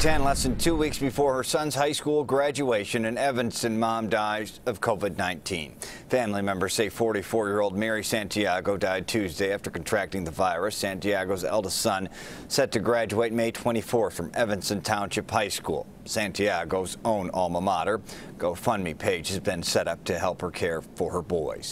10, less than two weeks before her son's high school graduation, an Evanston mom dies of COVID-19. Family members say 44-year-old Mary Santiago died Tuesday after contracting the virus. Santiago's eldest son set to graduate May 24th from Evanston Township High School. Santiago's own alma mater GoFundMe page has been set up to help her care for her boys.